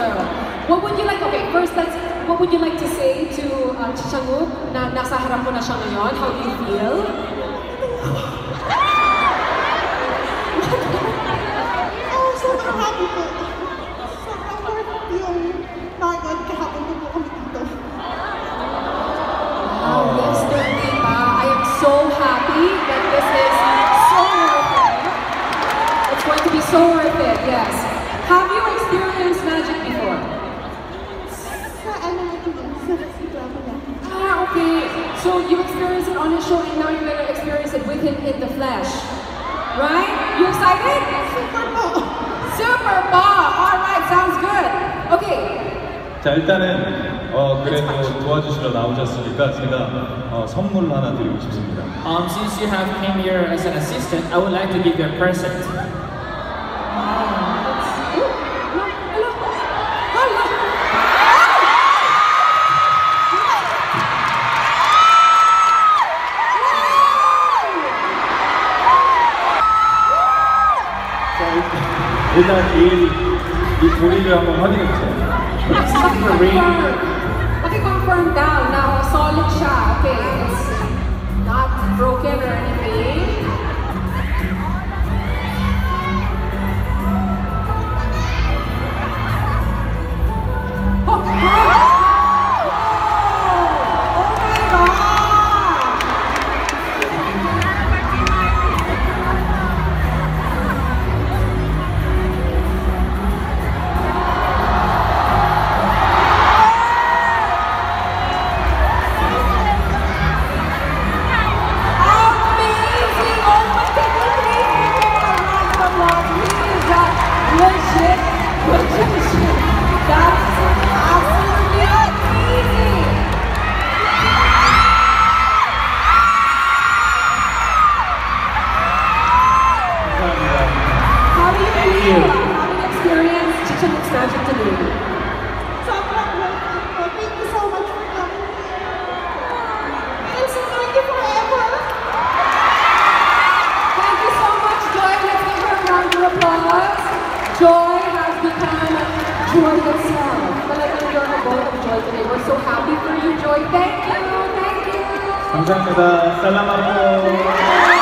Sarah. What would you like, okay, first let's, what would you like to say to uh, Changu na nasa harap mo na siya ngayon? How do you feel? So you experienced it on his show and now you're going to experience it with him in the flesh. Right? You excited? Super po. Super Bob! Alright, sounds good. Okay. 자 일단은 어 그래도 도와주시러 나오셨으니까 제가 어, 선물로 하나 드리고 싶습니다. Um, since you have came here as an assistant, I would like to give you a present. 일단, 일단 이, 이 조리를 한번 확인해 주세요. Joy has become joy itself. Talagang you're a ball of joy today. We're so happy for you, Joy. Thank you. Thank you. 감사합니다. 살라마포.